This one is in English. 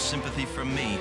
sympathy from me.